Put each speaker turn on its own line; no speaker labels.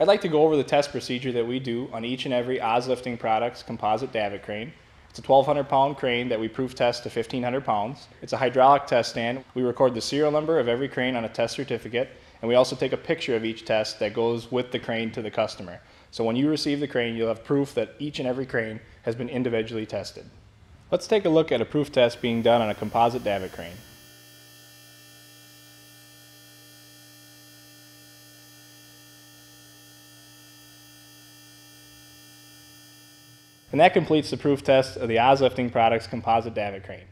I'd like to go over the test procedure that we do on each and every Oz Lifting Products composite davit crane. It's a 1,200 pound crane that we proof test to 1,500 pounds. It's a hydraulic test stand. We record the serial number of every crane on a test certificate, and we also take a picture of each test that goes with the crane to the customer. So when you receive the crane, you'll have proof that each and every crane has been individually tested. Let's take a look at a proof test being done on a composite davit crane. And that completes the proof test of the Oz Lifting Products composite davit crane.